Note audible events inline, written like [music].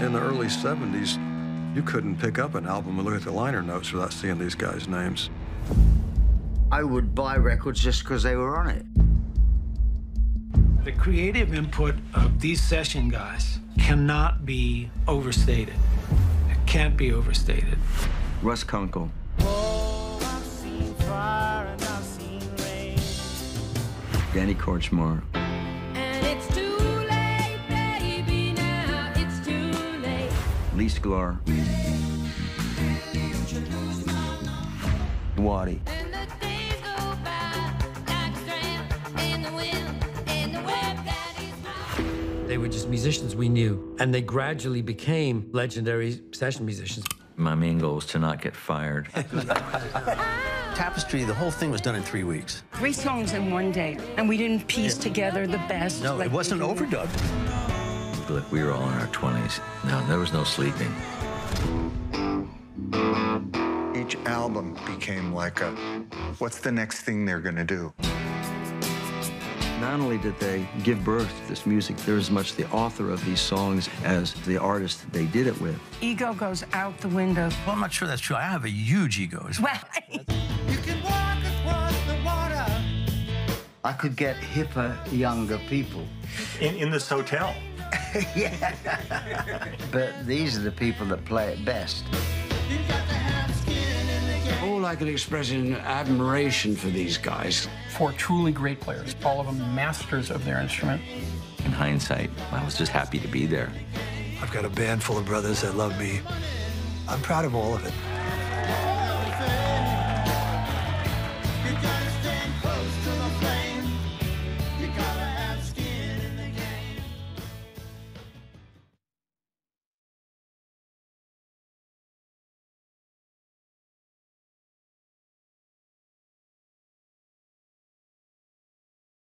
In the early 70s, you couldn't pick up an album and look at the liner notes without seeing these guys' names. I would buy records just because they were on it. The creative input of these session guys cannot be overstated. It can't be overstated. Russ Kunkel. Danny Kortchmar. Lee Sklar. Waddy. They were just musicians we knew, and they gradually became legendary session musicians. My main goal was to not get fired. [laughs] Tapestry, the whole thing was done in three weeks. Three songs in one day, and we didn't piece together the best. No, like it wasn't we do. overdubbed. Look, we were all in our 20s. Now, there was no sleeping. Each album became like a, what's the next thing they're gonna do? Not only did they give birth to this music, they're as much the author of these songs as the artist they did it with. Ego goes out the window. Well, I'm not sure that's true. I have a huge ego. as Well, [laughs] I could get hipper, younger people. In, in this hotel. [laughs] But these are the people that play it best. All I can express is admiration for these guys. Four truly great players, all of them masters of their instrument. In hindsight, I was just happy to be there. I've got a band full of brothers that love me. I'm proud of all of it.